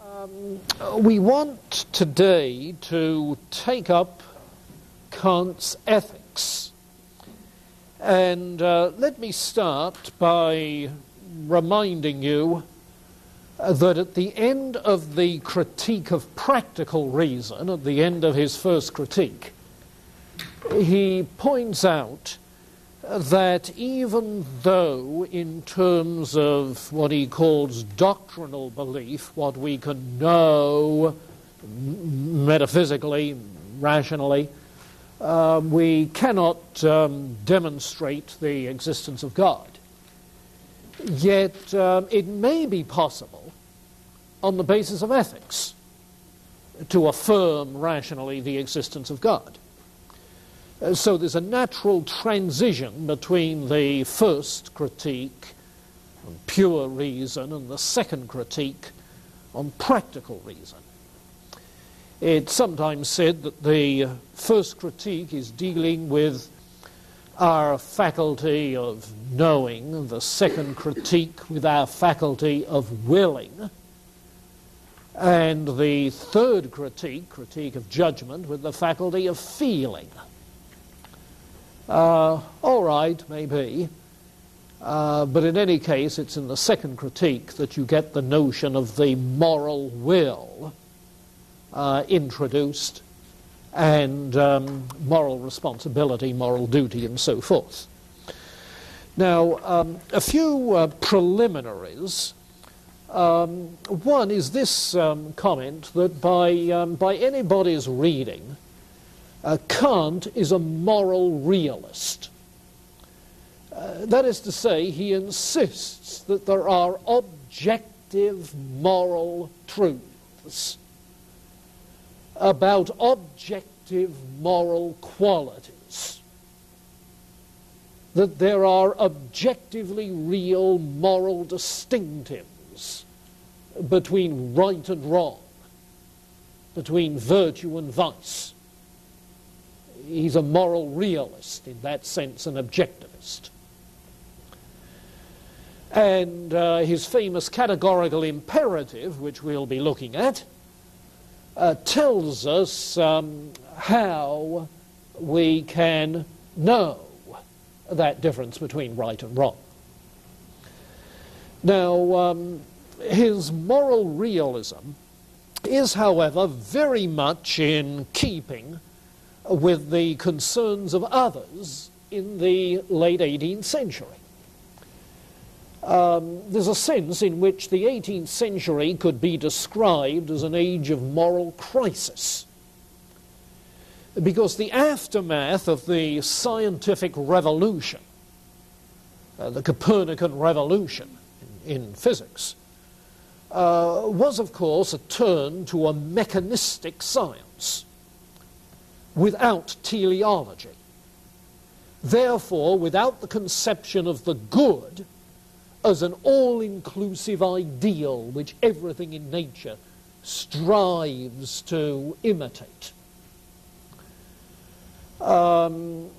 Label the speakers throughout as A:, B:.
A: Um, we want today to take up Kant's ethics. And uh, let me start by reminding you uh, that at the end of the critique of practical reason, at the end of his first critique, he points out that even though, in terms of what he calls doctrinal belief, what we can know metaphysically, rationally, uh, we cannot um, demonstrate the existence of God. Yet um, it may be possible, on the basis of ethics, to affirm rationally the existence of God. Uh, so there's a natural transition between the first critique on pure reason and the second critique on practical reason. It's sometimes said that the first critique is dealing with our faculty of knowing, the second critique with our faculty of willing, and the third critique, critique of judgment, with the faculty of feeling. Uh, all right, maybe. Uh, but in any case, it's in the second critique that you get the notion of the moral will uh, introduced and um, moral responsibility, moral duty, and so forth. Now, um, a few uh, preliminaries. Um, one is this um, comment that by, um, by anybody's reading, uh, Kant is a moral realist. Uh, that is to say, he insists that there are objective moral truths about objective moral qualities. That there are objectively real moral distinctives between right and wrong, between virtue and vice he's a moral realist, in that sense, an objectivist. And uh, his famous categorical imperative, which we'll be looking at, uh, tells us um, how we can know that difference between right and wrong. Now, um, his moral realism is, however, very much in keeping with the concerns of others in the late 18th century. Um, there's a sense in which the 18th century could be described as an age of moral crisis. Because the aftermath of the scientific revolution, uh, the Copernican revolution in, in physics, uh, was, of course, a turn to a mechanistic science without teleology. Therefore, without the conception of the good as an all inclusive ideal which everything in nature strives to imitate. Um,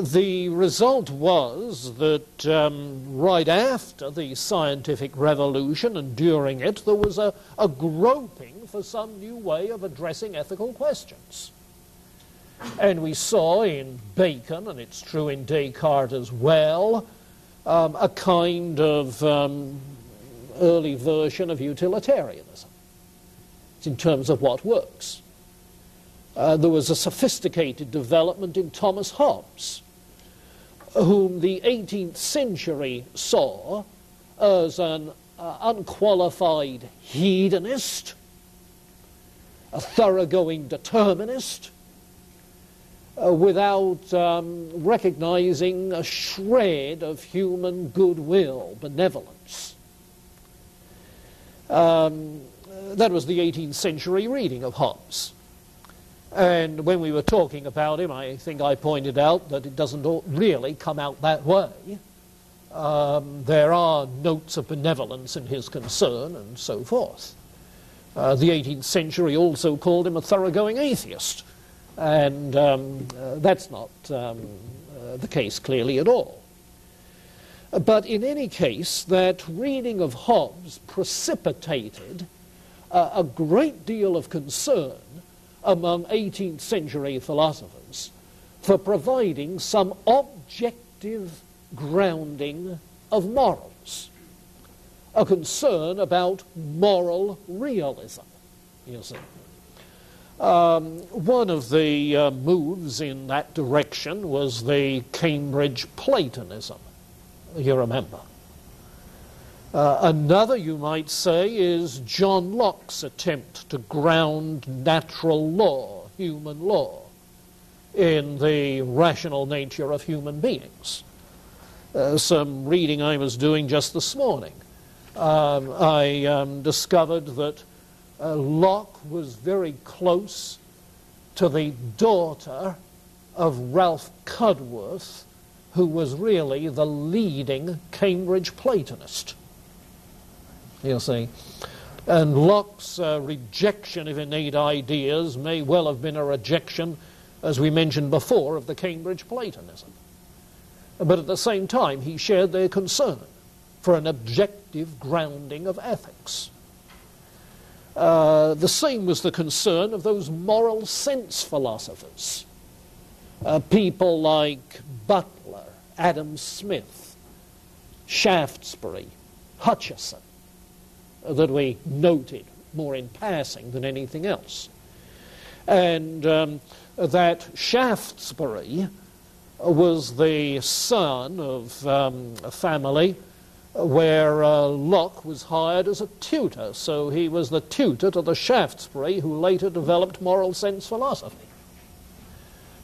A: the result was that um, right after the scientific revolution and during it, there was a, a groping for some new way of addressing ethical questions. And we saw in Bacon, and it's true in Descartes as well, um, a kind of um, early version of utilitarianism. It's in terms of what works. Uh, there was a sophisticated development in Thomas Hobbes, whom the 18th century saw as an uh, unqualified hedonist, a thoroughgoing determinist, uh, without um, recognizing a shred of human goodwill, benevolence. Um, that was the 18th century reading of Hobbes. And when we were talking about him, I think I pointed out that it doesn't really come out that way. Um, there are notes of benevolence in his concern and so forth. Uh, the 18th century also called him a thoroughgoing atheist. And um, uh, that's not um, uh, the case clearly at all. But in any case, that reading of Hobbes precipitated uh, a great deal of concern among 18th century philosophers for providing some objective grounding of morals, a concern about moral realism, you see. Um, one of the uh, moves in that direction was the Cambridge Platonism, you remember. Uh, another, you might say, is John Locke's attempt to ground natural law, human law, in the rational nature of human beings. Uh, some reading I was doing just this morning, um, I um, discovered that uh, Locke was very close to the daughter of Ralph Cudworth, who was really the leading Cambridge Platonist. You see. And Locke's uh, rejection of innate ideas may well have been a rejection, as we mentioned before, of the Cambridge Platonism. But at the same time, he shared their concern for an objective grounding of ethics. Uh, the same was the concern of those moral sense philosophers. Uh, people like Butler, Adam Smith, Shaftesbury, Hutcheson, uh, that we noted more in passing than anything else. And um, that Shaftesbury was the son of um, a family where uh, Locke was hired as a tutor. So he was the tutor to the Shaftesbury who later developed moral sense philosophy.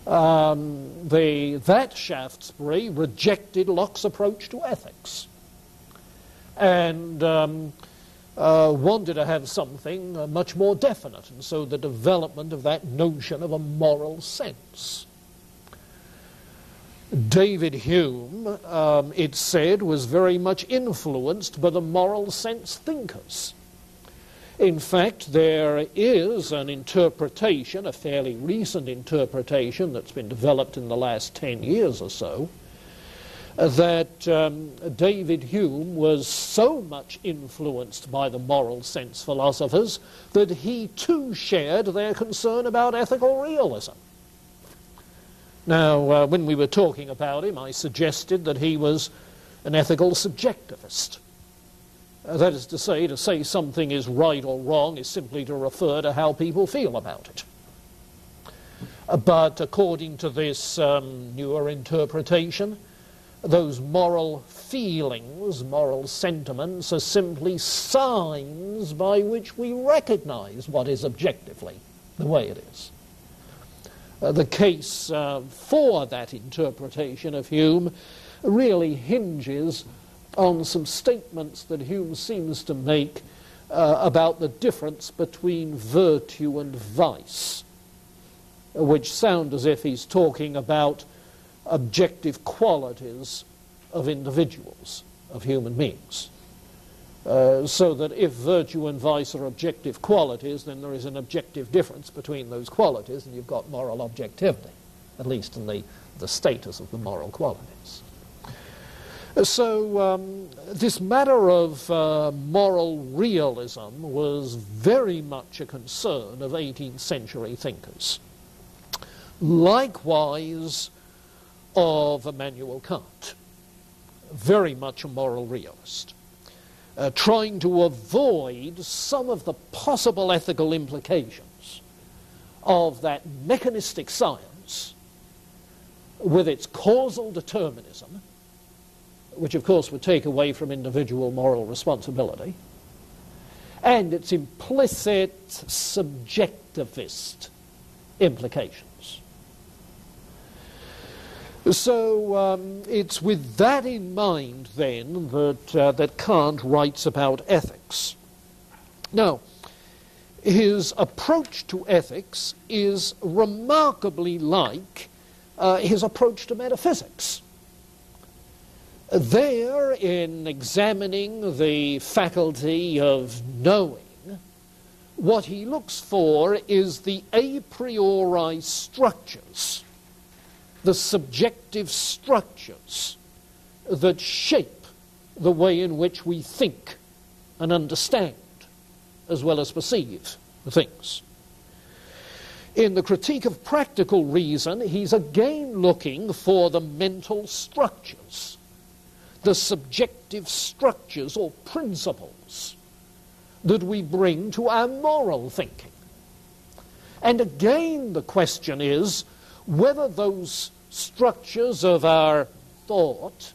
A: Um, the, that Shaftesbury rejected Locke's approach to ethics and um, uh, wanted to have something uh, much more definite, and so the development of that notion of a moral sense. David Hume, um, it said, was very much influenced by the moral sense thinkers. In fact, there is an interpretation, a fairly recent interpretation that's been developed in the last 10 years or so, that um, David Hume was so much influenced by the moral sense philosophers that he too shared their concern about ethical realism. Now, uh, when we were talking about him, I suggested that he was an ethical subjectivist. Uh, that is to say, to say something is right or wrong is simply to refer to how people feel about it. Uh, but according to this um, newer interpretation, those moral feelings, moral sentiments, are simply signs by which we recognize what is objectively the way it is. Uh, the case uh, for that interpretation of Hume really hinges on some statements that Hume seems to make uh, about the difference between virtue and vice, which sound as if he's talking about objective qualities of individuals, of human beings. Uh, so that if virtue and vice are objective qualities, then there is an objective difference between those qualities, and you've got moral objectivity, at least in the, the status of the moral qualities. So, um, this matter of uh, moral realism was very much a concern of 18th century thinkers. Likewise, of Immanuel Kant, very much a moral realist uh, trying to avoid some of the possible ethical implications of that mechanistic science with its causal determinism, which of course would take away from individual moral responsibility, and its implicit subjectivist implications. So um, it's with that in mind, then, that, uh, that Kant writes about ethics. Now, his approach to ethics is remarkably like uh, his approach to metaphysics. There, in examining the faculty of knowing, what he looks for is the a priori structures the subjective structures that shape the way in which we think and understand as well as perceive things. In the critique of practical reason, he's again looking for the mental structures, the subjective structures or principles that we bring to our moral thinking. And again, the question is whether those structures of our thought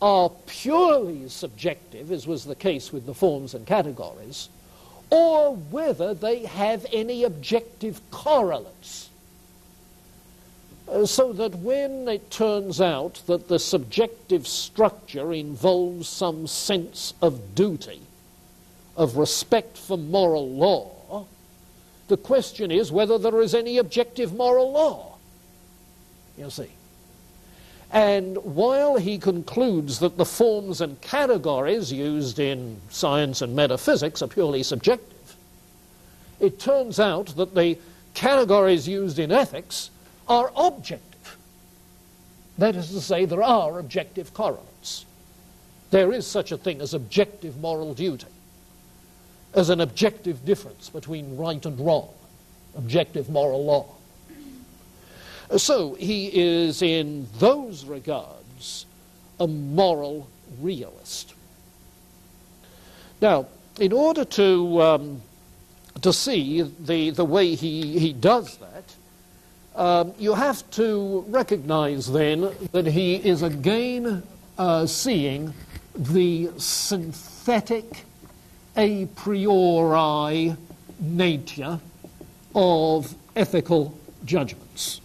A: are purely subjective, as was the case with the forms and categories, or whether they have any objective correlates. Uh, so that when it turns out that the subjective structure involves some sense of duty, of respect for moral law, the question is whether there is any objective moral law. You see. And while he concludes that the forms and categories used in science and metaphysics are purely subjective, it turns out that the categories used in ethics are objective. That is to say, there are objective correlates. There is such a thing as objective moral duty, as an objective difference between right and wrong, objective moral law. So he is, in those regards, a moral realist. Now, in order to, um, to see the, the way he, he does that, um, you have to recognize then that he is again uh, seeing the synthetic a priori nature of ethical judgments.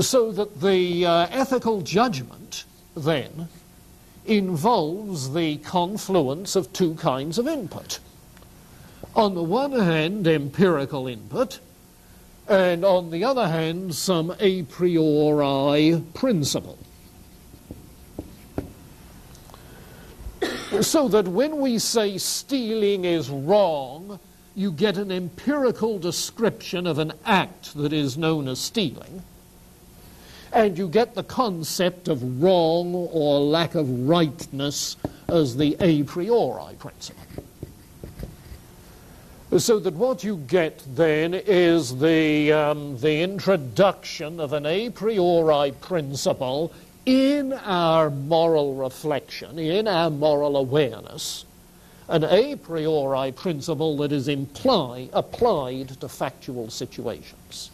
A: So that the uh, ethical judgment then involves the confluence of two kinds of input. On the one hand, empirical input, and on the other hand, some a priori principle. so that when we say stealing is wrong, you get an empirical description of an act that is known as stealing and you get the concept of wrong or lack of rightness as the a priori principle. So that what you get then is the, um, the introduction of an a priori principle in our moral reflection, in our moral awareness, an a priori principle that is imply, applied to factual situations,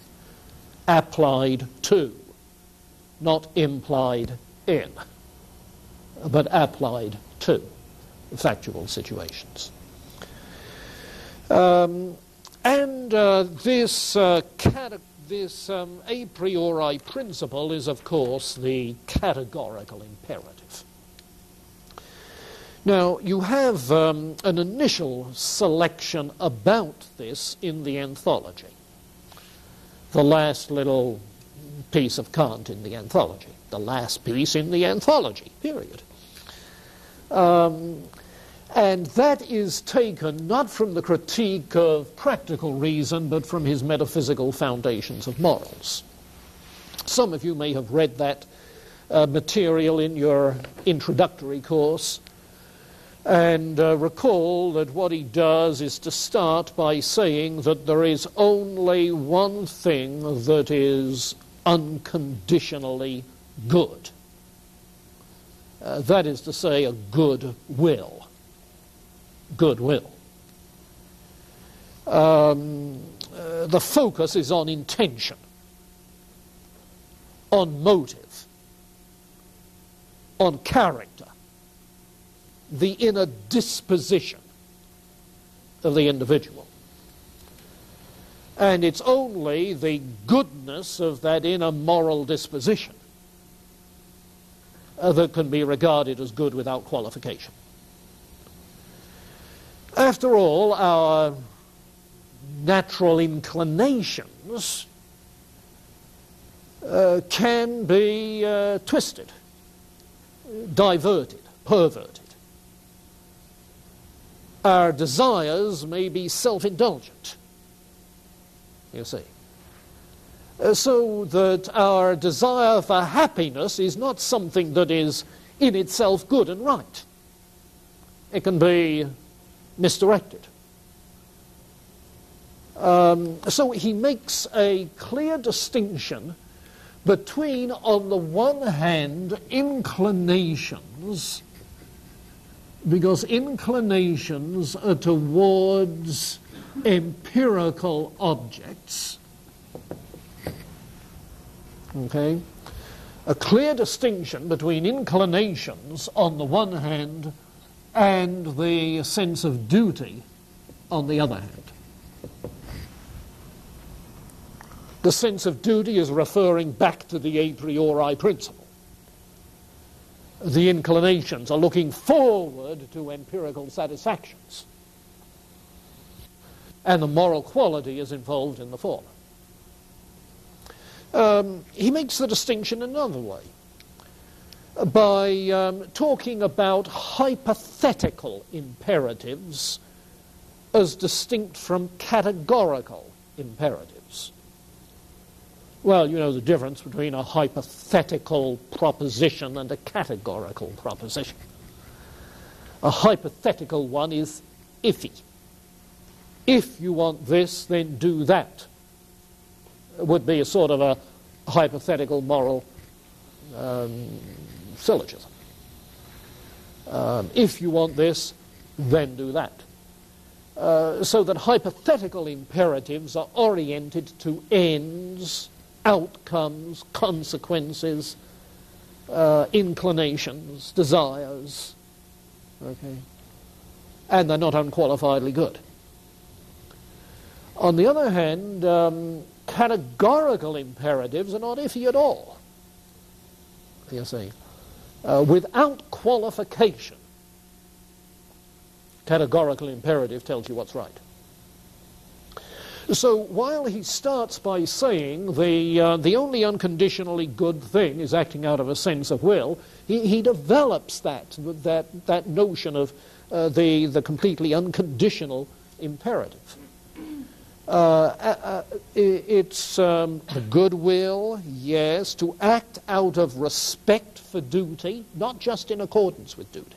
A: applied to not implied in, but applied to factual situations. Um, and uh, this, uh, this um, a priori principle is, of course, the categorical imperative. Now, you have um, an initial selection about this in the anthology. The last little piece of Kant in the anthology, the last piece in the anthology, period. Um, and that is taken not from the critique of practical reason, but from his metaphysical foundations of morals. Some of you may have read that uh, material in your introductory course. And uh, recall that what he does is to start by saying that there is only one thing that is unconditionally good. Uh, that is to say, a good will. Goodwill. Um, uh, the focus is on intention, on motive, on character, the inner disposition of the individual. And it's only the goodness of that inner moral disposition uh, that can be regarded as good without qualification. After all, our natural inclinations uh, can be uh, twisted, diverted, perverted. Our desires may be self indulgent you see. Uh, so that our desire for happiness is not something that is in itself good and right. it can be misdirected. Um, so he makes a clear distinction between, on the one hand, inclinations, because inclinations are towards empirical objects. Okay? A clear distinction between inclinations on the one hand and the sense of duty on the other hand. The sense of duty is referring back to the a priori principle. The inclinations are looking forward to empirical satisfactions. And the moral quality is involved in the former. Um, he makes the distinction another way by um, talking about hypothetical imperatives as distinct from categorical imperatives. Well, you know the difference between a hypothetical proposition and a categorical proposition. A hypothetical one is iffy. If you want this, then do that. Would be a sort of a hypothetical moral um, syllogism. Um, if you want this, then do that. Uh, so that hypothetical imperatives are oriented to ends outcomes, consequences, uh, inclinations, desires. Okay? And they're not unqualifiedly good. On the other hand, um, categorical imperatives are not iffy at all. You see, uh, without qualification, categorical imperative tells you what's right. So while he starts by saying the, uh, the only unconditionally good thing is acting out of a sense of will, he, he develops that, that, that notion of uh, the, the completely unconditional imperative. Uh, uh, uh it's um, goodwill, yes, to act out of respect for duty, not just in accordance with duty.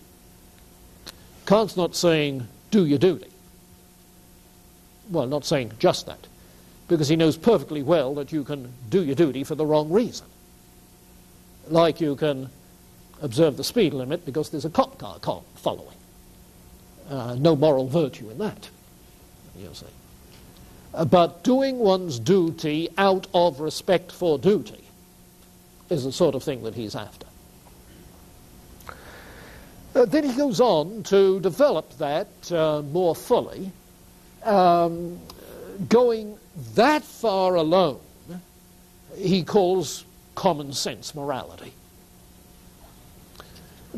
A: Kant's not saying, do your duty well, not saying just that, because he knows perfectly well that you can do your duty for the wrong reason. Like you can observe the speed limit because there's a cop car following. Uh, no moral virtue in that, you see. But doing one's duty out of respect for duty is the sort of thing that he's after. Uh, then he goes on to develop that uh, more fully um, going that far alone, he calls common sense morality.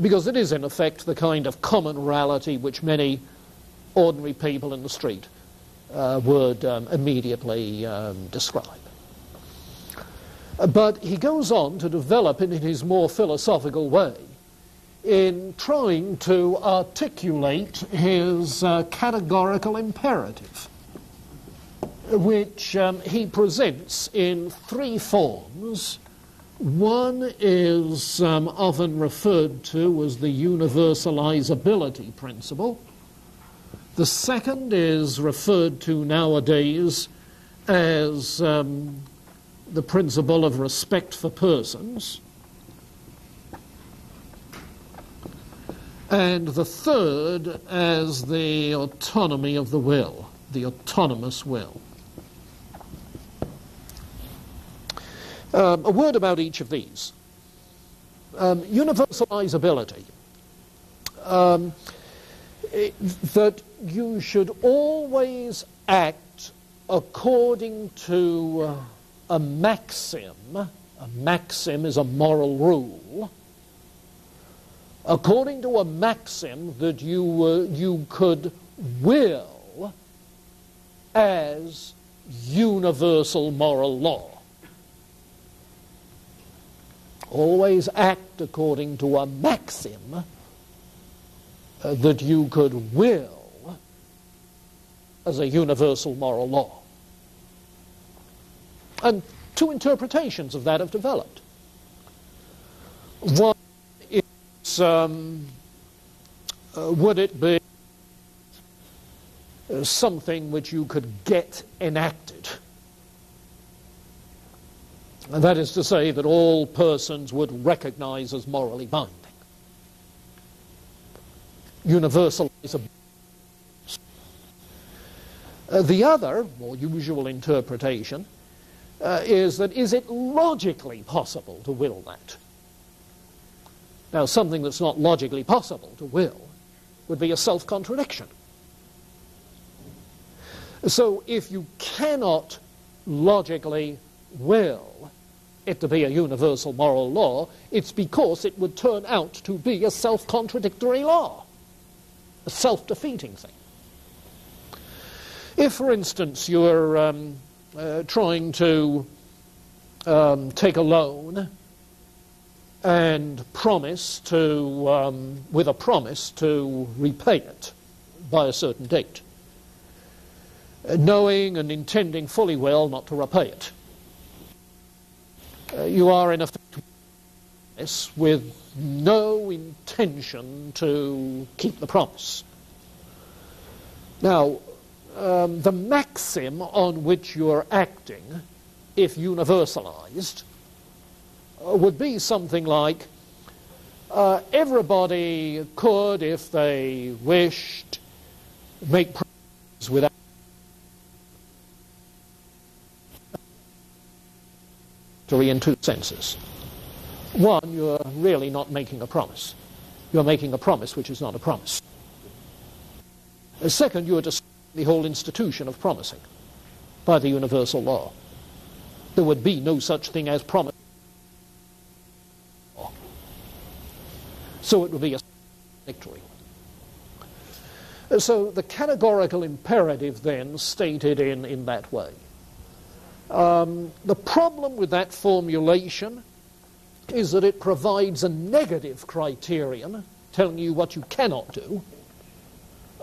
A: Because it is, in effect, the kind of common morality which many ordinary people in the street uh, would um, immediately um, describe. But he goes on to develop in his more philosophical way in trying to articulate his uh, categorical imperative, which um, he presents in three forms. One is um, often referred to as the universalizability principle. The second is referred to nowadays as um, the principle of respect for persons. and the third as the autonomy of the will, the autonomous will. Um, a word about each of these. Um, universalizability. Um, it, that you should always act according to uh, a maxim. A maxim is a moral rule according to a maxim that you, uh, you could will as universal moral law. Always act according to a maxim uh, that you could will as a universal moral law. And two interpretations of that have developed. One um, uh, would it be something which you could get enacted? And that is to say that all persons would recognize as morally binding. Universalizability. Uh, the other, more usual interpretation, uh, is that is it logically possible to will that? Now, something that's not logically possible to will would be a self contradiction. So, if you cannot logically will it to be a universal moral law, it's because it would turn out to be a self contradictory law, a self defeating thing. If, for instance, you're um, uh, trying to um, take a loan and promise to, um, with a promise to repay it by a certain date, uh, knowing and intending fully well not to repay it. Uh, you are in effect with no intention to keep the promise. Now, um, the maxim on which you're acting, if universalized, uh, would be something like uh, everybody could, if they wished, make promises without. in two senses. One, you're really not making a promise. You're making a promise which is not a promise. Second, you are just the whole institution of promising by the universal law. There would be no such thing as promise. So it would be a victory. So the categorical imperative then stated in, in that way. Um, the problem with that formulation is that it provides a negative criterion telling you what you cannot do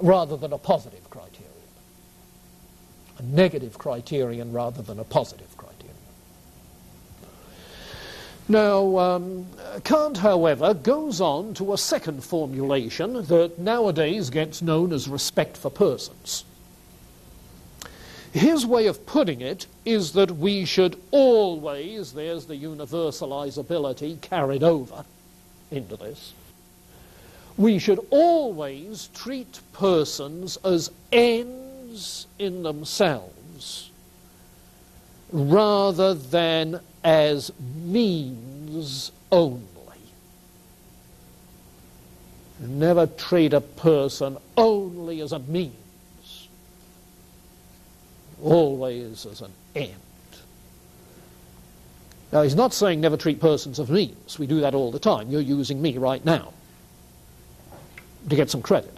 A: rather than a positive criterion a negative criterion rather than a positive criterion. Now, um, Kant, however, goes on to a second formulation that nowadays gets known as respect for persons. His way of putting it is that we should always, there's the universalizability carried over into this, we should always treat persons as ends in themselves rather than as means only. Never treat a person only as a means, always as an end. Now, he's not saying never treat persons as means. We do that all the time. You're using me right now to get some credit.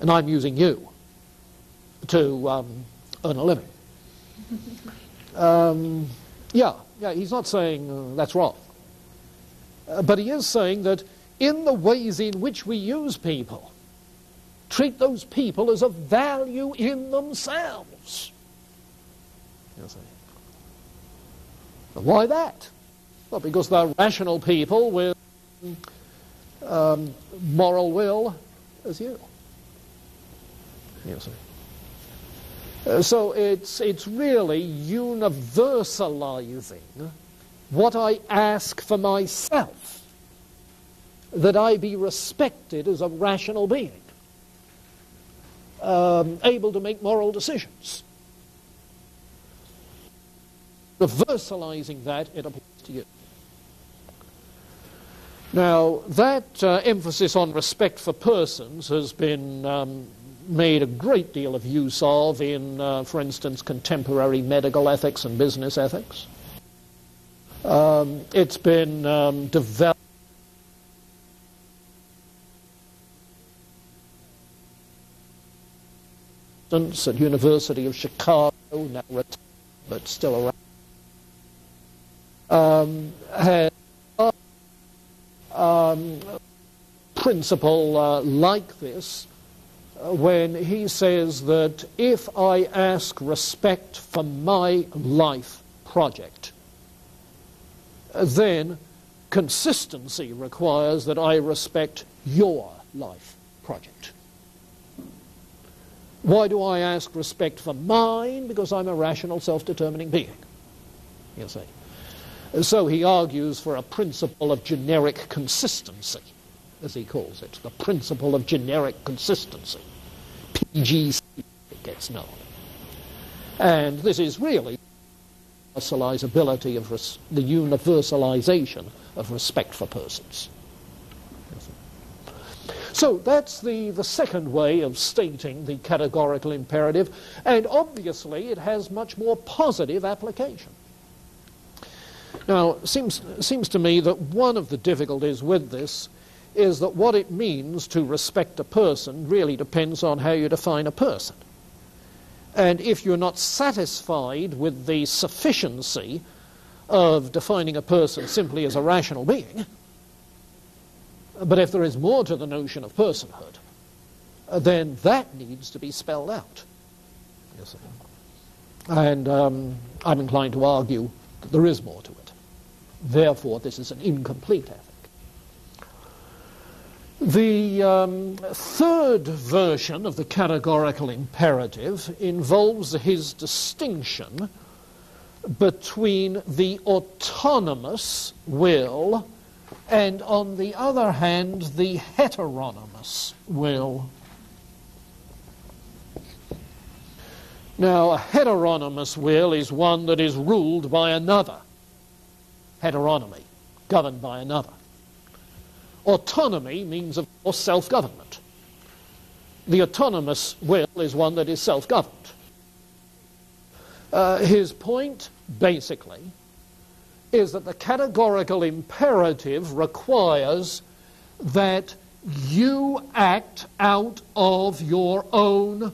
A: And I'm using you to um, earn a living. Um, yeah, yeah, he's not saying uh, that's wrong. Uh, but he is saying that in the ways in which we use people, treat those people as of value in themselves. Why that? Well, because they're rational people with um, moral will as you. You. Uh, so it's, it's really universalizing what I ask for myself, that I be respected as a rational being, um, able to make moral decisions. Reversalizing that, it applies to you. Now, that uh, emphasis on respect for persons has been um, made a great deal of use of in, uh, for instance, contemporary medical ethics and business ethics. Um, it's been um, developed. at University of Chicago, now retired, but still around, um, had um, principle uh, like this when he says that if I ask respect for my life project, then consistency requires that I respect your life project. Why do I ask respect for mine? Because I'm a rational, self-determining being. You see. So he argues for a principle of generic consistency, as he calls it, the principle of generic consistency. PGC, it gets known. And this is really the universalizability of the universalization of respect for persons. So that's the, the second way of stating the categorical imperative, and obviously it has much more positive application. Now, seems, seems to me that one of the difficulties with this is that what it means to respect a person really depends on how you define a person. And if you're not satisfied with the sufficiency of defining a person simply as a rational being, but if there is more to the notion of personhood, then that needs to be spelled out. Yes, And um, I'm inclined to argue that there is more to it. Therefore, this is an incomplete ethic. The um, third version of the categorical imperative involves his distinction between the autonomous will and, on the other hand, the heteronomous will. Now, a heteronomous will is one that is ruled by another heteronomy, governed by another. Autonomy means, of course, self government. The autonomous will is one that is self governed. Uh, his point, basically, is that the categorical imperative requires that you act out of your own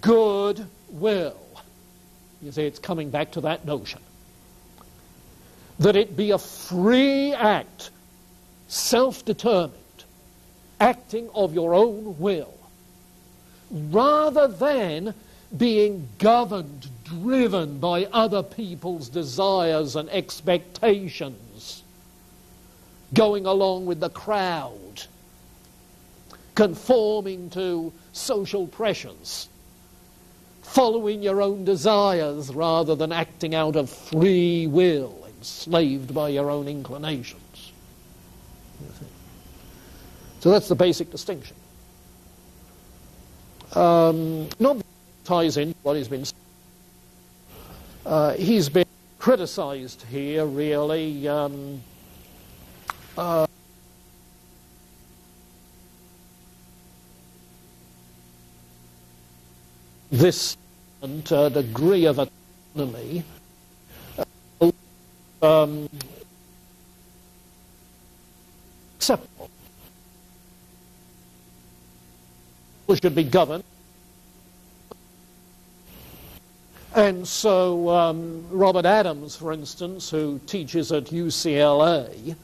A: good will. You see, it's coming back to that notion that it be a free act, self determined, acting of your own will, rather than being governed, driven by other people's desires and expectations, going along with the crowd, conforming to social pressures, following your own desires rather than acting out of free will enslaved by your own inclinations. So that's the basic distinction. Um, not ties in what he's been. Uh, he's been criticized here, really. Um, uh, this uh, degree of autonomy um, acceptable. We should be governed. And so um, Robert Adams, for instance, who teaches at UCLA,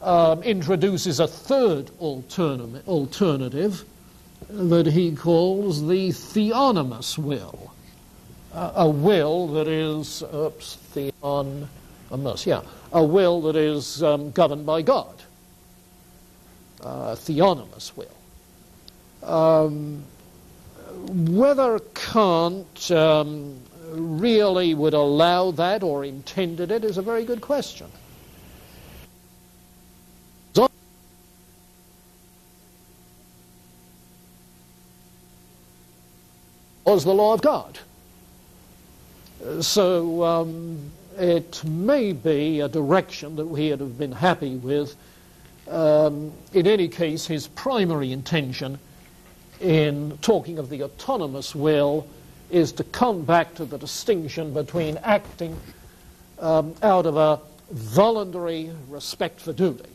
A: um, introduces a third alternative that he calls the theonomous will. Uh, a will that is, oops, theon, a mus, yeah, a will that is um, governed by God, a theonomous will. Um, whether Kant um, really would allow that or intended it is a very good question. Was the law of God. So um, it may be a direction that we would have been happy with. Um, in any case, his primary intention in talking of the autonomous will is to come back to the distinction between acting um, out of a voluntary respect for duty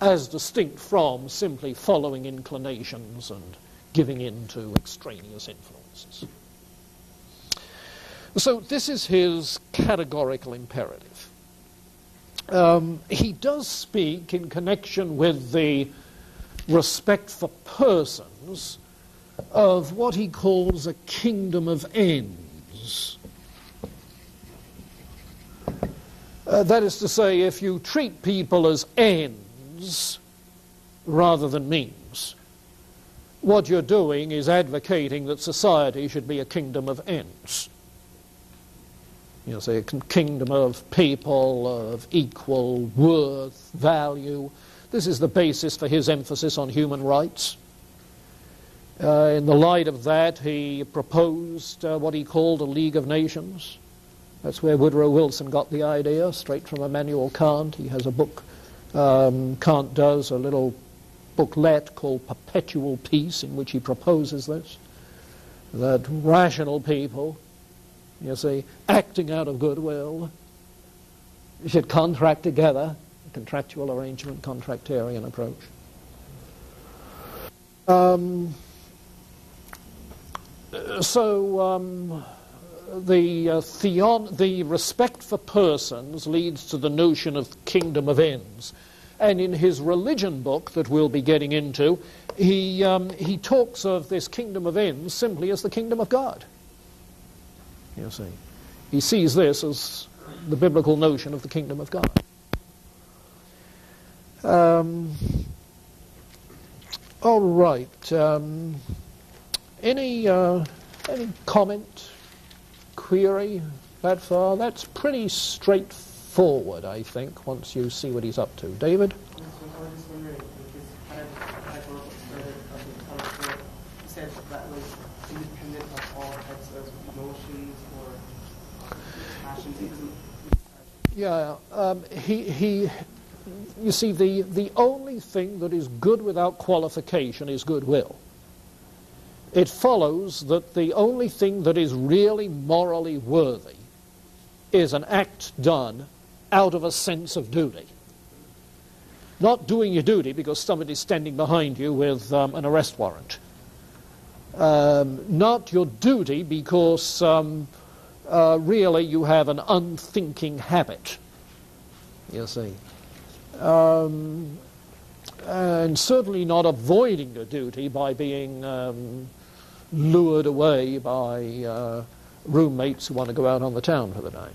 A: as distinct from simply following inclinations and giving in to extraneous influences. So this is his categorical imperative. Um, he does speak in connection with the respect for persons of what he calls a kingdom of ends. Uh, that is to say, if you treat people as ends, rather than means. What you're doing is advocating that society should be a kingdom of ends. You know, a kingdom of people of equal worth, value. This is the basis for his emphasis on human rights. Uh, in the light of that, he proposed uh, what he called a League of Nations. That's where Woodrow Wilson got the idea, straight from Immanuel Kant. He has a book, um, Kant does, a little booklet called Perpetual Peace, in which he proposes this that rational people, you see, acting out of goodwill, should contract together, contractual arrangement, contractarian approach. Um, so um, the uh, theon, the respect for persons leads to the notion of kingdom of ends. And in his religion book that we'll be getting into, he, um, he talks of this kingdom of ends simply as the kingdom of God. You see, he sees this as the biblical notion of the kingdom of God. Um, all right. Um, any, uh, any comment, query that far? That's pretty straightforward, I think, once you see what he's up to. David? Yeah, um, he, he, you see, the, the only thing that is good without qualification is goodwill it follows that the only thing that is really morally worthy is an act done out of a sense of duty. Not doing your duty because somebody's standing behind you with um, an arrest warrant. Um, not your duty because um, uh, really you have an unthinking habit, you see. Um, and certainly not avoiding your duty by being um, lured away by uh, roommates who want to go out on the town for the night.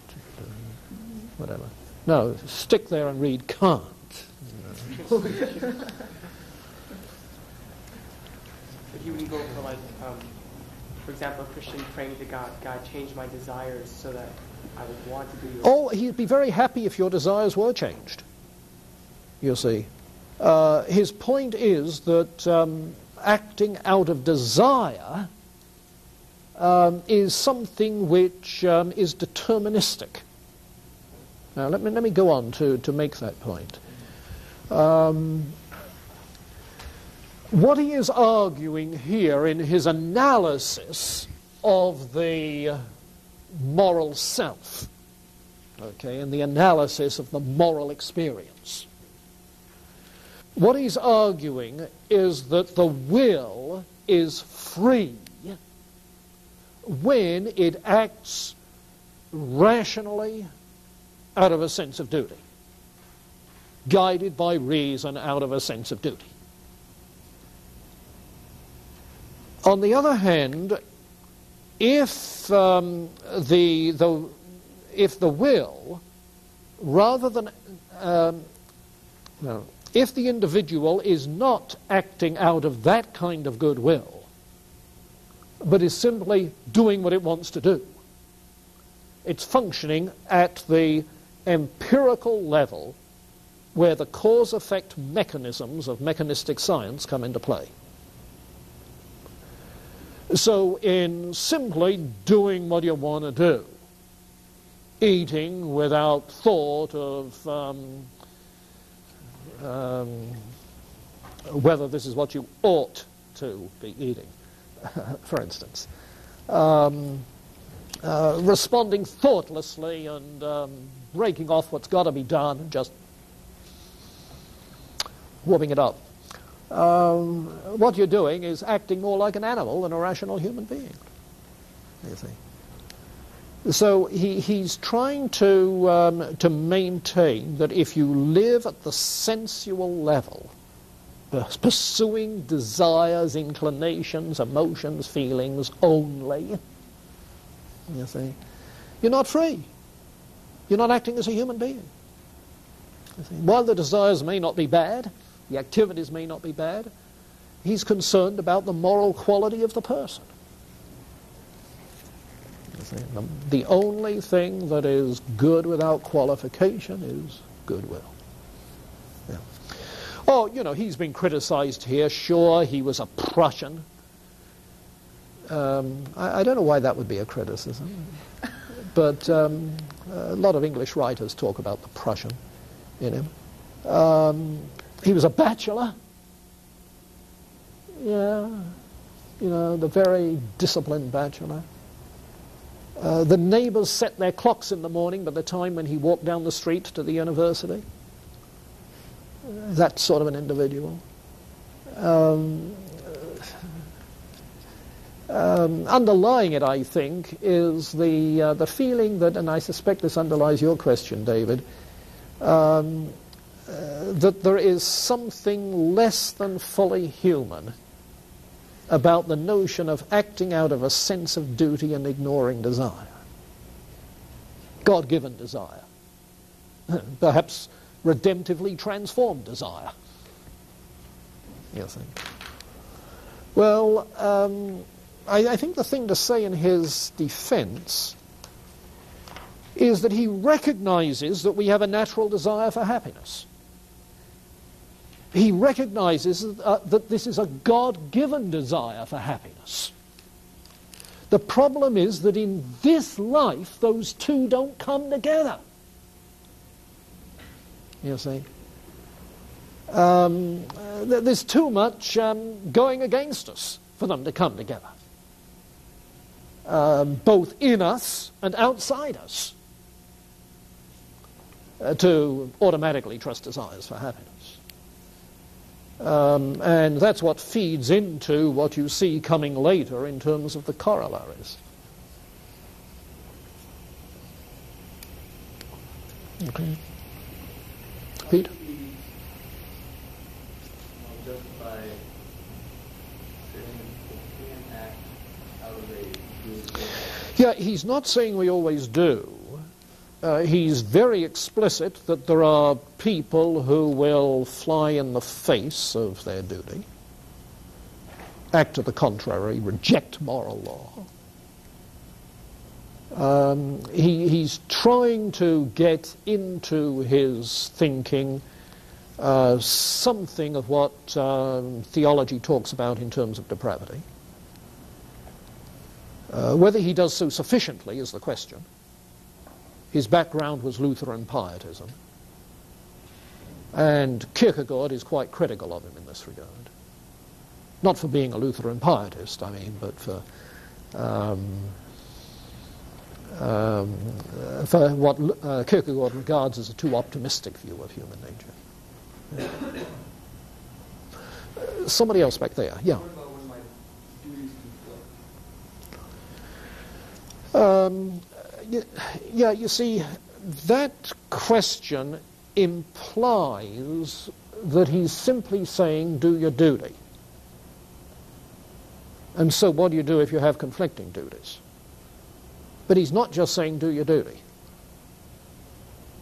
A: Whatever. No, stick there and read Kant.
B: but you wouldn't go for like, um, for example, a Christian praying to God, God, change my desires so that I would want to do your
A: Oh, he'd be very happy if your desires were changed. You see. Uh, his point is that um, acting out of desire um, is something which um, is deterministic. Now, let me, let me go on to, to make that point. Um, what he is arguing here in his analysis of the moral self, okay, and the analysis of the moral experience, what he's arguing is that the will is free when it acts rationally out of a sense of duty, guided by reason out of a sense of duty. On the other hand, if um, the, the if the will, rather than um, no, if the individual is not acting out of that kind of goodwill, but is simply doing what it wants to do, it's functioning at the empirical level where the cause effect mechanisms of mechanistic science come into play. So, in simply doing what you want to do, eating without thought of um, um, whether this is what you ought to be eating, for instance. Um, uh, responding thoughtlessly and um, breaking off what's got to be done and just whooping it up. Um, what you're doing is acting more like an animal than a rational human being. You see. So he, he's trying to, um, to maintain that if you live at the sensual level, pursuing desires, inclinations, emotions, feelings only, you see, you're not free. You're not acting as a human being. While the desires may not be bad, The activities may not be bad. He's concerned about the moral quality of the person. The only thing that is good without qualification is goodwill. Yeah. Oh, you know, he's been criticized here. Sure, he was a Prussian. Um, I, I, don't know why that would be a criticism. But um, a lot of English writers talk about the Prussian in him. Um, he was a bachelor. Yeah, you know, the very disciplined bachelor. Uh, the neighbors set their clocks in the morning by the time when he walked down the street to the university. that sort of an individual. Um, um, underlying it, I think, is the, uh, the feeling that, and I suspect this underlies your question, David, um, uh, that there is something less than fully human about the notion of acting out of a sense of duty and ignoring desire. God given desire. Perhaps redemptively transformed desire. You think? Well, um, I, I think the thing to say in his defense is that he recognizes that we have a natural desire for happiness. He recognizes uh, that this is a God given desire for happiness. The problem is that in this life, those two don't come together. You see? Um, uh, there's too much um, going against us for them to come together um, both in us and outside us, uh, to automatically trust desires for happiness. Um, and that's what feeds into what you see coming later in terms of the corollaries. Okay. Pete? Yeah, he's not saying we always do. Uh, he's very explicit that there are people who will fly in the face of their duty, act to the contrary, reject moral law. Um, he, he's trying to get into his thinking uh, something of what um, theology talks about in terms of depravity. Uh, whether he does so sufficiently is the question. His background was Lutheran pietism. And Kierkegaard is quite critical of him in this regard. Not for being a Lutheran pietist, I mean, but for, um, um, for what uh, Kierkegaard regards as a too optimistic view of human nature. Yeah. somebody else back there, yeah. Um, yeah, you see, that question implies that he's simply saying, do your duty. And so, what do you do if you have conflicting duties? But he's not just saying, do your duty.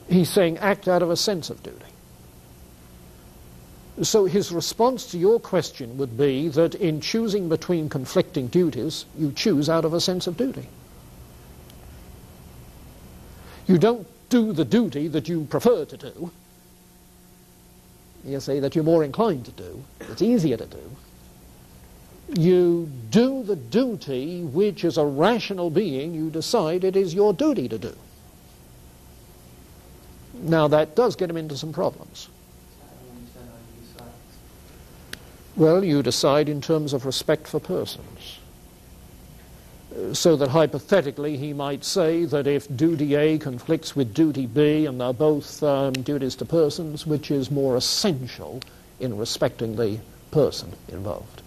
A: He's saying, act out of a sense of duty. So, his response to your question would be that in choosing between conflicting duties, you choose out of a sense of duty. You don't do the duty that you prefer to do. You say that you're more inclined to do. It's easier to do. You do the duty which, as a rational being, you decide it is your duty to do. Now, that does get him into some problems. Well, you decide in terms of respect for persons so that hypothetically he might say that if duty A conflicts with duty B and they're both um, duties to persons, which is more essential in respecting the person involved.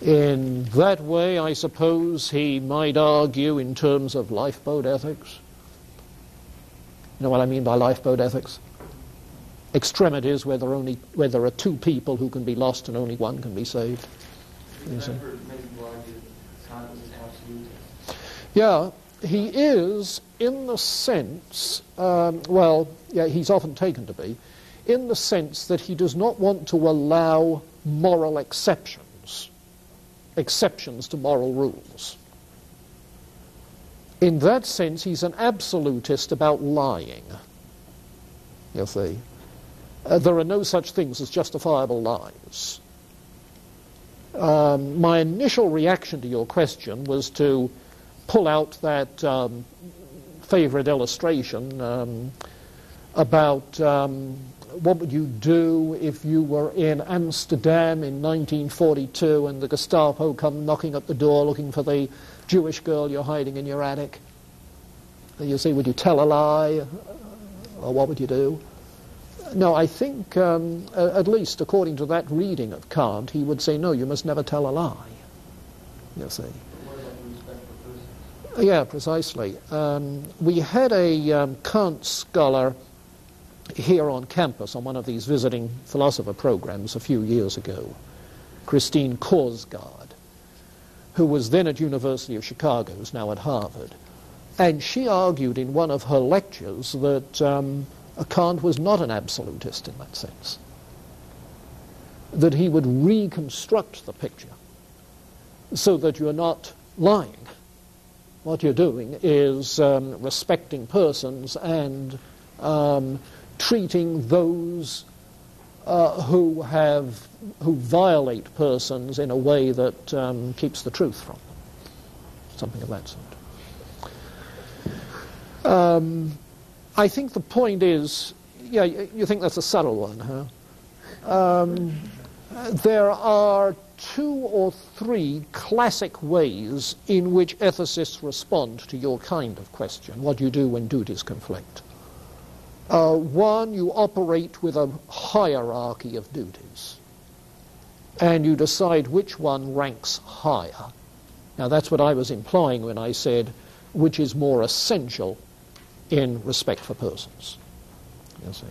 A: In that way, I suppose he might argue in terms of lifeboat ethics. You know what I mean by lifeboat ethics? Extremities where there, only, where there are two people who can be lost and only one can be saved. Yeah, he is, in the sense, um, well, yeah, he's often taken to be, in the sense that he does not want to allow moral exceptions, exceptions to moral rules. In that sense, he's an absolutist about lying. You see. Uh, there are no such things as justifiable lies. Um, my initial reaction to your question was to pull out that um, favorite illustration um, about um, what would you do if you were in Amsterdam in 1942 and the Gestapo come knocking at the door looking for the Jewish girl you're hiding in your attic? You see, would you tell a lie? Or what would you do? No, I think, um, at least according to that reading of Kant, he would say, no, you must never tell a lie. You see. Yeah, precisely. Um, we had a um, Kant scholar here on campus on one of these visiting philosopher programs a few years ago, Christine Korsgaard, who was then at University of Chicago, is now at Harvard. And she argued in one of her lectures that um, Kant was not an absolutist in that sense, that he would reconstruct the picture so that you're not lying. What you're doing is um, respecting persons and um, treating those uh, who have who violate persons in a way that um, keeps the truth from them, something of that sort. Um, I think the point is, yeah, you think that's a subtle one, huh? Um, there are two or three classic ways in which ethicists respond to your kind of question. What do you do when duties conflict? Uh, one, you operate with a hierarchy of duties, and you decide which one ranks higher. Now, that's what I was implying when I said which is more essential in respect for persons. You see.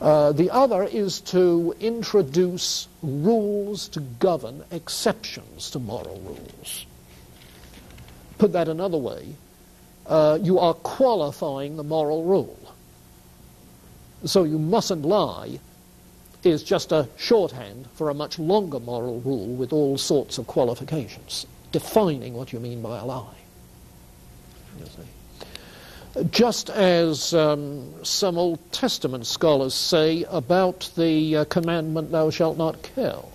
A: Uh, the other is to introduce rules to govern exceptions to moral rules. Put that another way, uh, you are qualifying the moral rule. So you mustn't lie is just a shorthand for a much longer moral rule with all sorts of qualifications, defining what you mean by a lie. Just as um, some Old Testament scholars say about the uh, commandment, thou shalt not kill,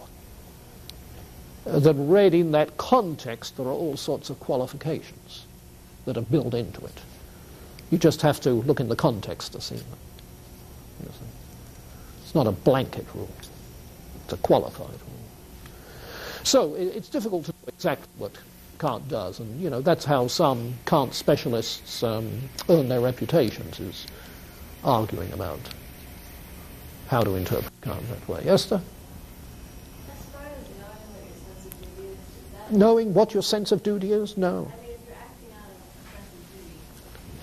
A: uh, that read in that context, there are all sorts of qualifications that are built into it. You just have to look in the context to see them. It's not a blanket rule, it's a qualified rule. So it, it's difficult to know exactly what Kant does. And, you know, that's how some Kant specialists um, earn their reputations, is arguing about how to interpret Kant that way. Esther? Knowing what your sense of duty is? No.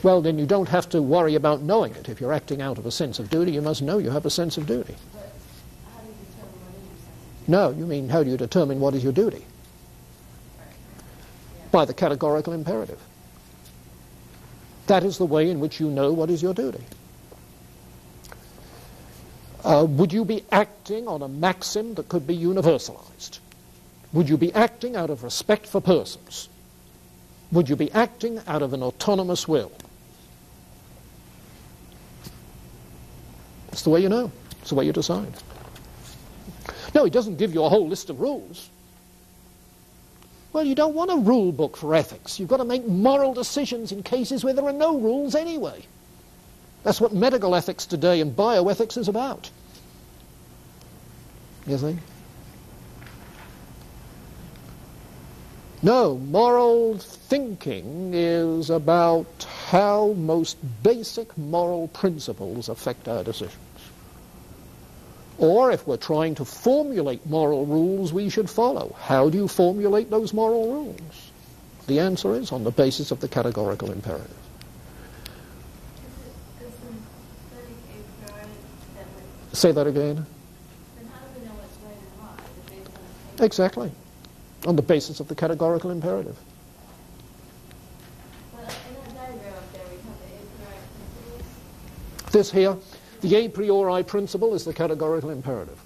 A: Well, then you don't have to worry about knowing it. If you're acting out of a sense of duty, you must know you have a sense of duty. No, you mean how do you determine what is your duty? By the categorical imperative. That is the way in which you know what is your duty. Uh, would you be acting on a maxim that could be universalized? Would you be acting out of respect for persons? Would you be acting out of an autonomous will? It's the way you know. It's the way you decide. No, he doesn't give you a whole list of rules. Well, you don't want a rule book for ethics. You've got to make moral decisions in cases where there are no rules anyway. That's what medical ethics today and bioethics is about. You see? No, moral thinking is about how most basic moral principles affect our decisions. Or if we're trying to formulate moral rules we should follow, how do you formulate those moral rules? The answer is on the basis of the categorical imperative. Say that again. Exactly. On the basis of the categorical imperative. This here, The a priori principle is the categorical imperative.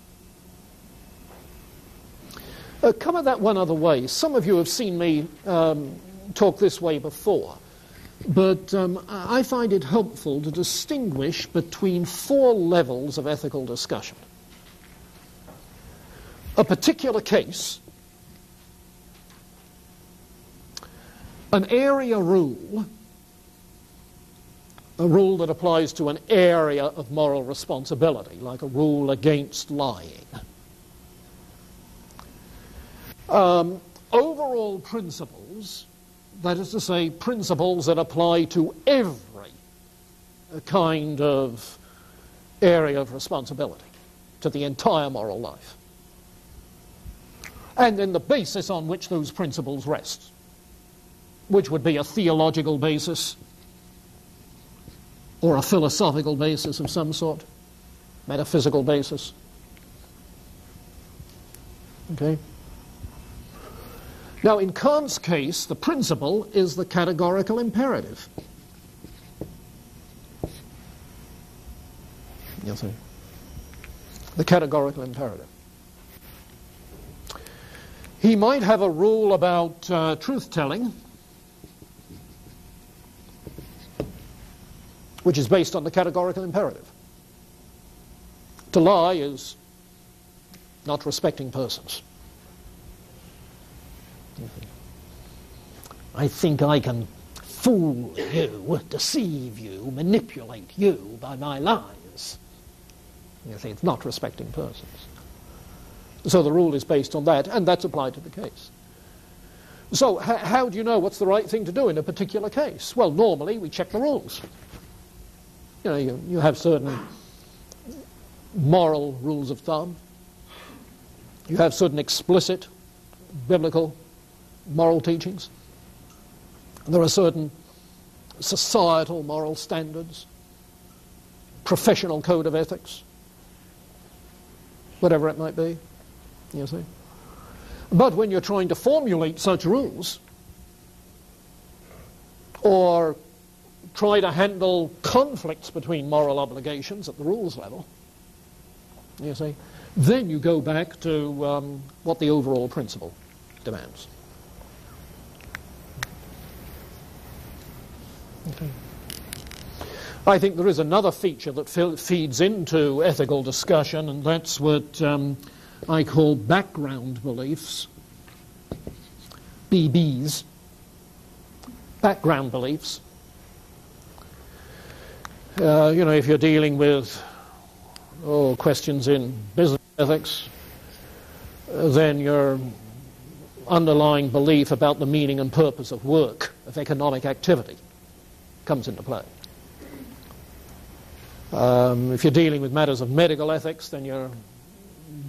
A: Uh, come at that one other way. Some of you have seen me um, talk this way before, but um, I find it helpful to distinguish between four levels of ethical discussion. A particular case, an area rule, a rule that applies to an area of moral responsibility, like a rule against lying um, overall principles, that is to say, principles that apply to every kind of area of responsibility, to the entire moral life. And then the basis on which those principles rest, which would be a theological basis or a philosophical basis of some sort, metaphysical basis. Okay? Now, in Kant's case, the principle is the categorical imperative. You see? The categorical imperative. He might have a rule about uh, truth which is based on the categorical imperative. To lie is not respecting persons. I think I can fool you, deceive you, manipulate you by my lies. You see, it's not respecting persons. So the rule is based on that, and that's applied to the case. So, how do you know what's the right thing to do in a particular case? Well, normally we check the rules. You know, you, you have certain moral rules of thumb, you have certain explicit biblical moral teachings. There are certain societal moral standards, professional code of ethics, whatever it might be, you see. But when you're trying to formulate such rules, or try to handle conflicts between moral obligations at the rules level, you see, then you go back to um, what the overall principle demands. Okay. I think there is another feature that feeds into ethical discussion, and that's what um, I call background beliefs, BBs, background beliefs. Uh, you know, if you're dealing with oh, questions in business ethics, uh, then your underlying belief about the meaning and purpose of work, of economic activity comes into play. Um, if you're dealing with matters of medical ethics, then your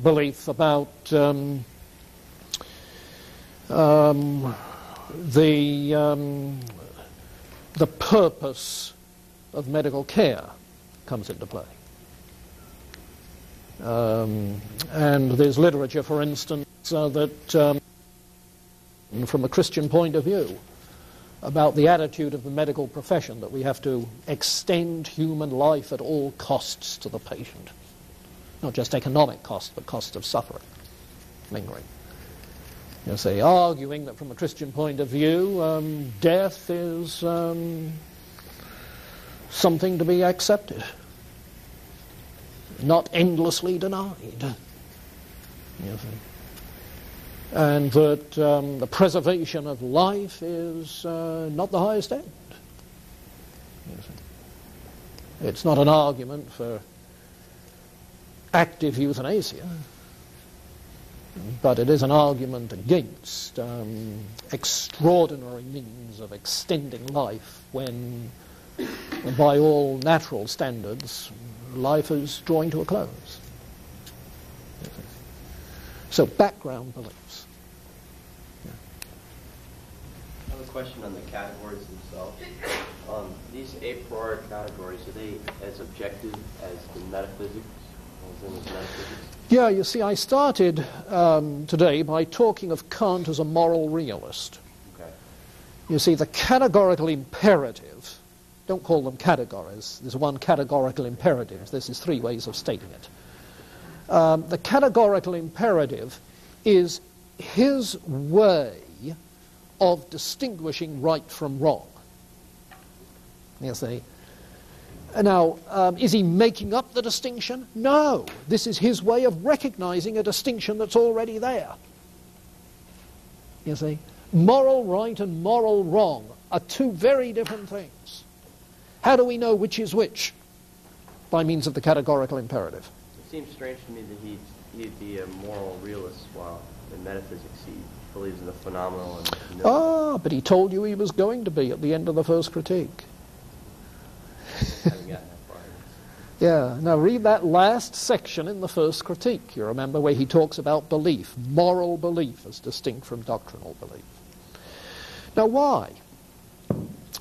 A: belief about um, um, the, um, the purpose of medical care comes into play. Um, and there's literature, for instance, uh, that, um, from a Christian point of view, about the attitude of the medical profession that we have to extend human life at all costs to the patient. Not just economic cost, but cost of suffering, lingering. You see, arguing that from a Christian point of view, um, death is um, something to be accepted, not endlessly denied. And that um, the preservation of life is uh, not the highest end. It's not an argument for active euthanasia, but it is an argument against um, extraordinary means of extending life when, by all natural standards, life is drawing to a close. So background beliefs.
C: Yeah. I have a question on the categories themselves. Um, these a priori categories, are they as objective as the metaphysics? As metaphysics?
A: Yeah, you see, I started um, today by talking of Kant as a moral realist.
C: Okay.
A: You see, the categorical imperative Don't call them categories. There's one categorical imperative. This is three ways of stating it. Um, the categorical imperative is his way of distinguishing right from wrong. You see. Now, um, is he making up the distinction? No. This is his way of recognizing a distinction that's already there. You see. Moral right and moral wrong are two very different things. How do we know which is which? By means of the categorical imperative.
C: It seems strange to me that he'd, he'd be a moral realist while in metaphysics he believes in the phenomenal and
A: Ah, but he told you he was going to be at the end of the first critique. Yeah, now read that last section in the first critique. You remember where he talks about belief, moral belief as distinct from doctrinal belief. Now, why?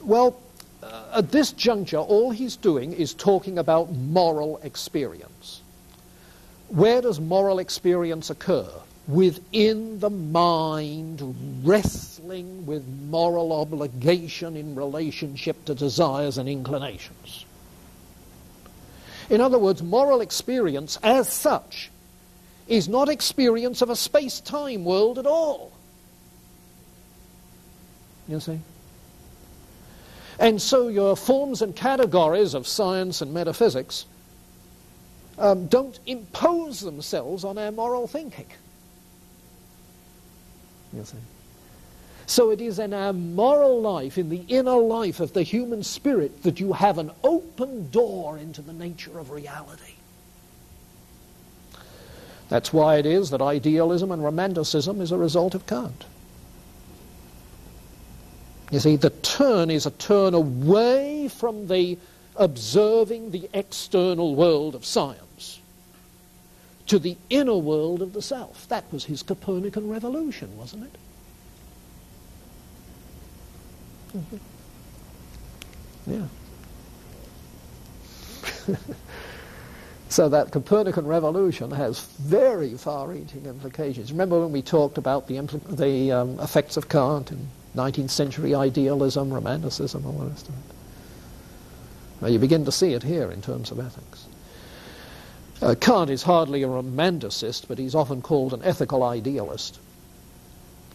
A: Well, Uh, at this juncture, all he's doing is talking about moral experience. Where does moral experience occur? Within the mind, wrestling with moral obligation in relationship to desires and inclinations. In other words, moral experience as such is not experience of a space time world at all. You see? And so your forms and categories of science and metaphysics um, don't impose themselves on our moral thinking. You see? So it is in our moral life, in the inner life of the human spirit, that you have an open door into the nature of reality. That's why it is that idealism and romanticism is a result of Kant. You see, the turn is a turn away from the observing the external world of science to the inner world of the self. That was his Copernican revolution, wasn't it? Mm-hmm. Yeah. so that Copernican revolution has very far-reaching implications. Remember when we talked about the, impl- the um, effects of Kant and 19th century idealism, romanticism, all the rest of it. Well, you begin to see it here in terms of ethics. Uh, Kant is hardly a romanticist, but he's often called an ethical idealist.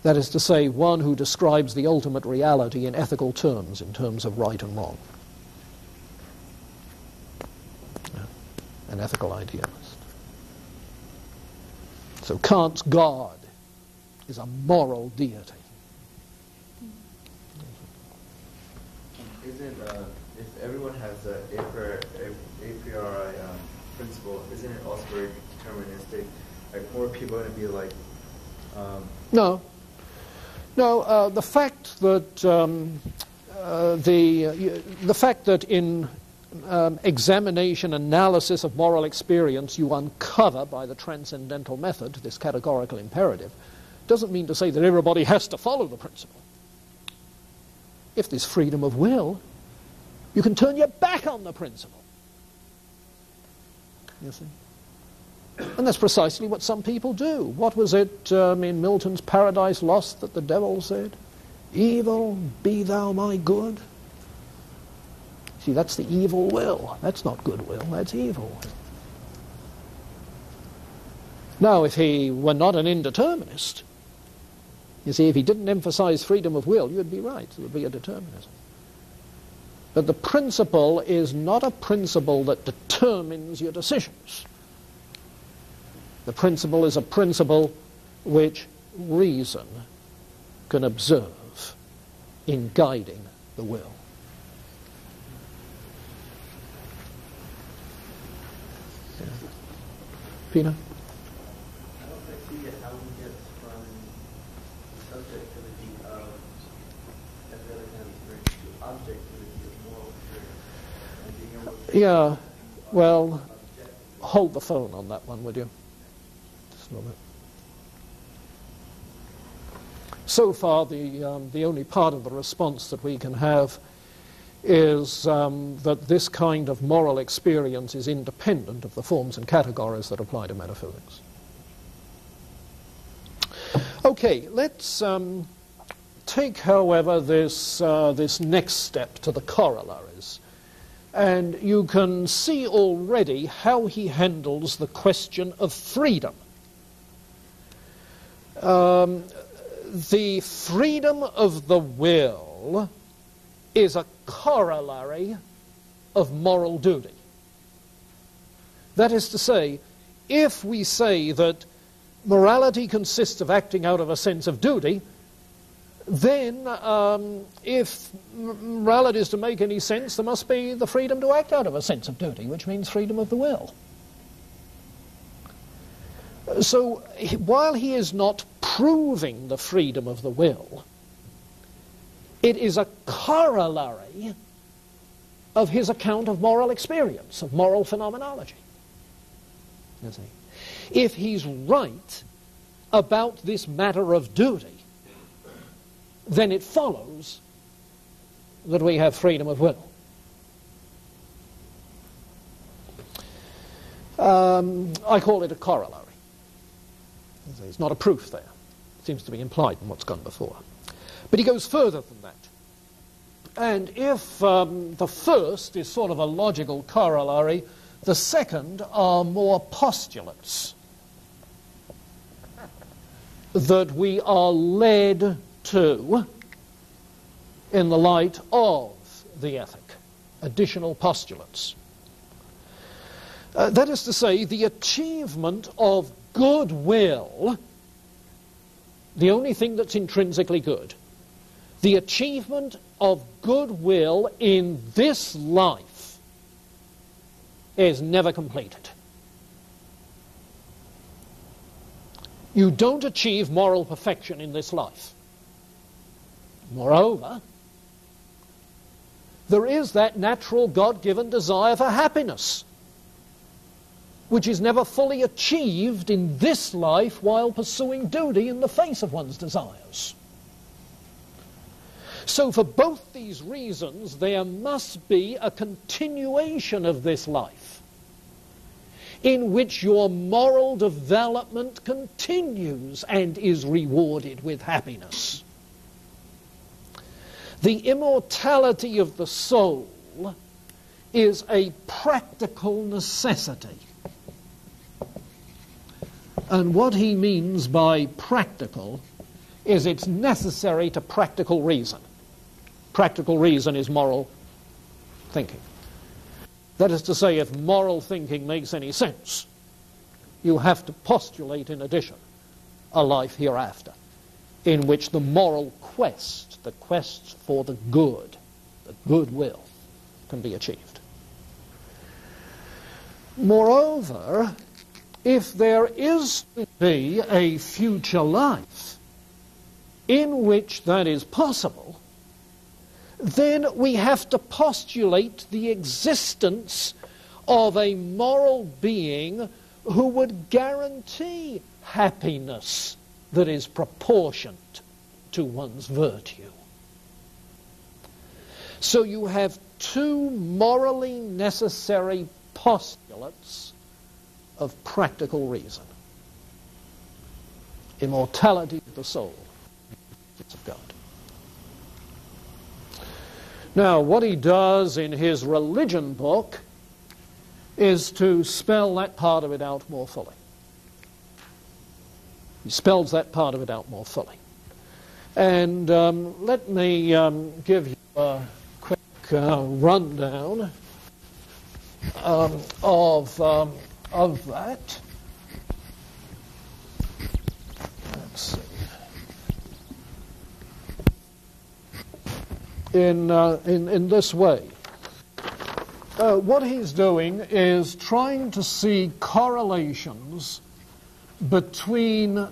A: That is to say, one who describes the ultimate reality in ethical terms, in terms of right and wrong. An ethical idealist. So Kant's God is a moral deity.
D: Isn't uh, if everyone has a a priori, a, a priori um, principle, isn't it also very deterministic? Like more people are going to be like. Um,
A: no. No, uh, the fact that um, uh, the uh, the fact that in um, examination analysis of moral experience you uncover by the transcendental method this categorical imperative doesn't mean to say that everybody has to follow the principle. If there's freedom of will, you can turn your back on the principle. You see? And that's precisely what some people do. What was it um, in Milton's Paradise Lost that the devil said? Evil, be thou my good. See, that's the evil will. That's not good will, that's evil. Now, if he were not an indeterminist, you see, if he didn't emphasize freedom of will, you'd be right. It would be a determinism. But the principle is not a principle that determines your decisions. The principle is a principle which reason can observe in guiding the will. Yeah. Peter? Yeah, well, hold the phone on that one, would you? Just a moment. So far, the, um, the only part of the response that we can have is um, that this kind of moral experience is independent of the forms and categories that apply to metaphysics. Okay, let's um, take, however, this, uh, this next step to the corollaries. And you can see already how he handles the question of freedom. Um, the freedom of the will is a corollary of moral duty. That is to say, if we say that morality consists of acting out of a sense of duty, then um, if morality is to make any sense, there must be the freedom to act out of a sense of duty, which means freedom of the will. So while he is not proving the freedom of the will, it is a corollary of his account of moral experience, of moral phenomenology. If he's right about this matter of duty, then it follows that we have freedom of will. Um, I call it a corollary. It's not a proof there. It seems to be implied in what's gone before. But he goes further than that. And if um, the first is sort of a logical corollary, the second are more postulates that we are led to in the light of the ethic, additional postulates. Uh, that is to say, the achievement of goodwill, the only thing that's intrinsically good, the achievement of goodwill in this life is never completed. You don't achieve moral perfection in this life. Moreover, there is that natural God given desire for happiness, which is never fully achieved in this life while pursuing duty in the face of one's desires. So, for both these reasons, there must be a continuation of this life in which your moral development continues and is rewarded with happiness. The immortality of the soul is a practical necessity. And what he means by practical is it's necessary to practical reason. Practical reason is moral thinking. That is to say, if moral thinking makes any sense, you have to postulate in addition a life hereafter in which the moral quest, the quest for the good, the goodwill, can be achieved. Moreover, if there is to be a future life in which that is possible, then we have to postulate the existence of a moral being who would guarantee happiness that is proportionate to one's virtue. So you have two morally necessary postulates of practical reason immortality of the soul, of God. Now, what he does in his religion book is to spell that part of it out more fully. He spells that part of it out more fully. And um, let me um, give you a quick uh, rundown um, of, um, of that. Let's see. in, uh, in, in this way. Uh, what he's doing is trying to see correlations between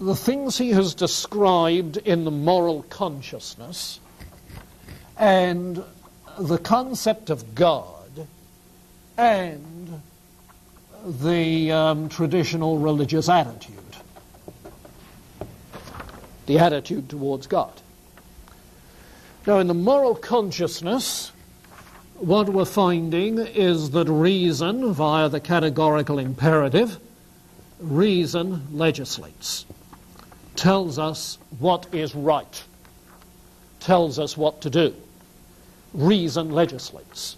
A: the things he has described in the moral consciousness and the concept of God and the um, traditional religious attitude, the attitude towards God. Now, in the moral consciousness, what we're finding is that reason, via the categorical imperative, reason legislates, tells us what is right. tells us what to do. Reason legislates.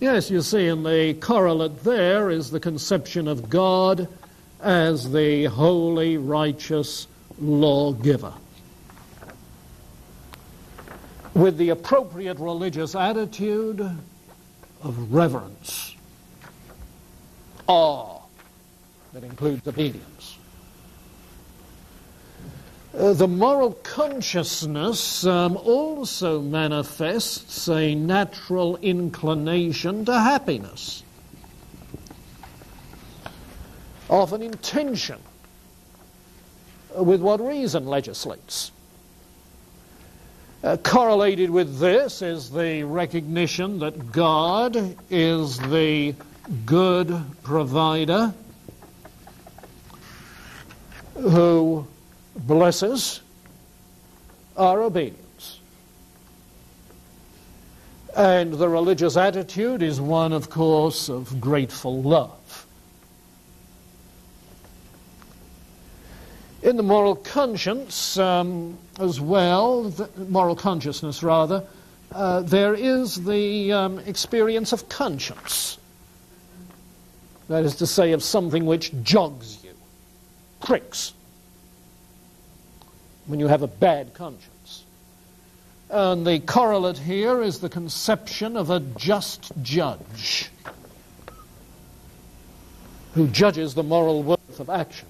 A: Yes, you see, in the correlate there is the conception of God as the holy, righteous lawgiver. With the appropriate religious attitude of reverence, awe that includes obedience. Uh, the moral consciousness um, also manifests a natural inclination to happiness, often in tension with what reason legislates. Uh, correlated with this is the recognition that God is the good provider who blesses our obedience. And the religious attitude is one, of course, of grateful love. In the moral conscience um, as well, moral consciousness rather, uh, there is the um, experience of conscience. That is to say, of something which jogs you, pricks, when you have a bad conscience. And the correlate here is the conception of a just judge who judges the moral worth of action.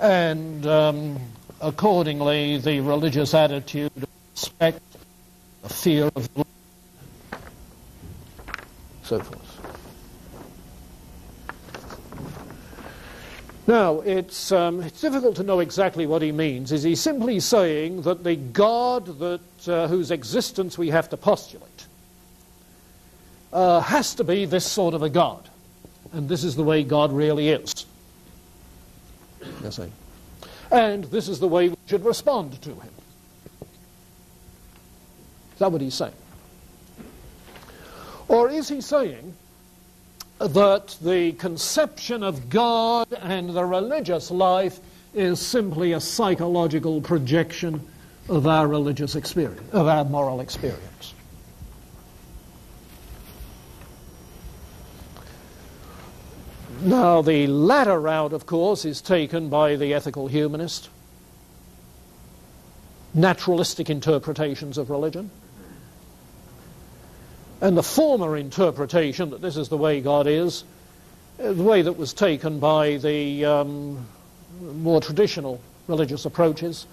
A: And um, accordingly, the religious attitude of respect, the fear of the Lord, so forth. Now, it's, um, it's difficult to know exactly what he means. Is he simply saying that the God that, uh, whose existence we have to postulate uh, has to be this sort of a God? And this is the way God really is. Yes, I. And this is the way we should respond to him. Is that what he's saying? Or is he saying that the conception of God and the religious life is simply a psychological projection of our religious experience, of our moral experience. Now, the latter route, of course, is taken by the ethical humanist, naturalistic interpretations of religion. And the former interpretation, that this is the way God is, uh, the way that was taken by the um, more traditional religious approaches,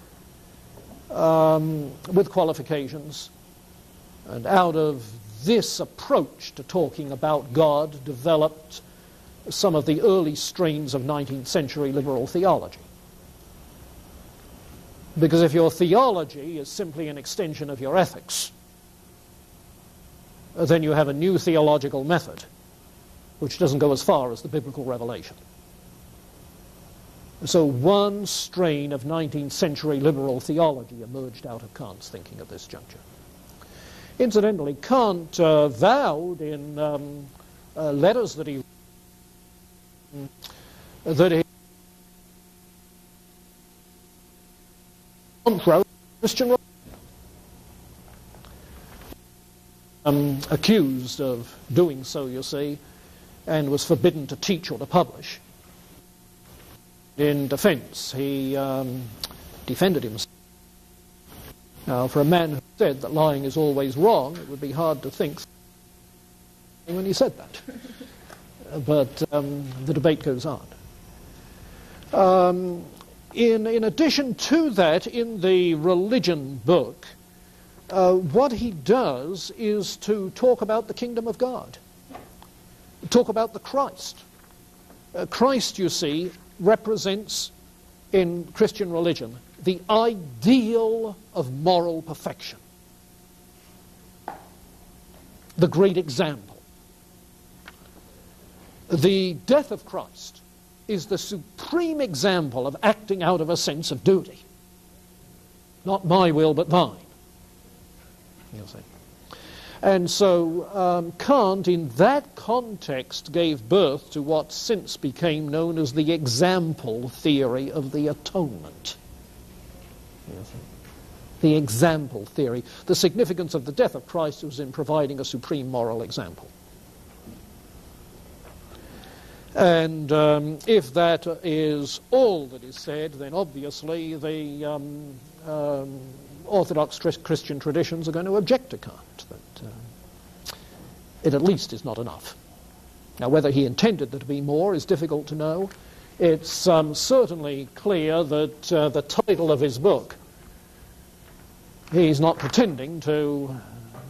A: um, with qualifications. And out of this approach to talking about God developed some of the early strains of 19th century liberal theology. Because if your theology is simply an extension of your ethics, then you have a new theological method which doesn't go as far as the biblical revelation. So one strain of 19th century liberal theology emerged out of Kant's thinking at this juncture. Incidentally, Kant uh, vowed in um, uh, letters that he that he wrote Christian um, accused of doing so, you see, and was forbidden to teach or to publish. In defense, he um, defended himself. Now, for a man who said that lying is always wrong, it would be hard to think when he said that. but um, the debate goes on. Um, in, in addition to that, in the religion book, uh, what he does is to talk about the kingdom of God, talk about the Christ. Uh, Christ, you see, represents in Christian religion the ideal of moral perfection, the great example. The death of Christ is the supreme example of acting out of a sense of duty. Not my will, but thine you'll see. And so um, Kant, in that context, gave birth to what since became known as the example theory of the atonement. the example theory. The significance of the death of Christ was in providing a supreme moral example. And um, if that is all that is said, then obviously the um, um, Orthodox Christian traditions are going to object to Kant. That uh, it at least is not enough. Now, whether he intended there to be more is difficult to know. It's um, certainly clear that uh, the title of his book, he's not pretending to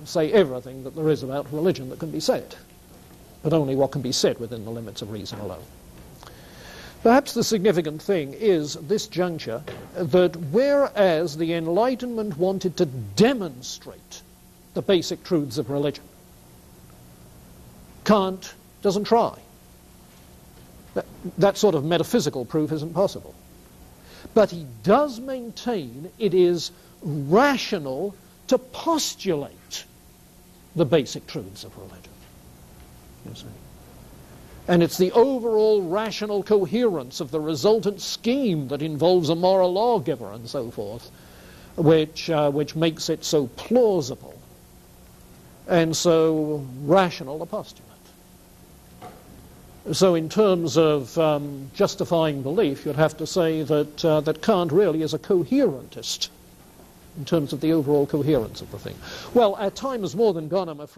A: say everything that there is about religion that can be said, but only what can be said within the limits of reason alone. Perhaps the significant thing is this juncture that whereas the Enlightenment wanted to demonstrate the basic truths of religion, Kant doesn't try. That, that sort of metaphysical proof isn't possible. But he does maintain it is rational to postulate the basic truths of religion. And it's the overall rational coherence of the resultant scheme that involves a moral lawgiver and so forth, which, uh, which makes it so plausible and so rational a postulate. So, in terms of um, justifying belief, you'd have to say that, uh, that Kant really is a coherentist in terms of the overall coherence of the thing. Well, our time has more than gone, I'm afraid.